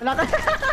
لا.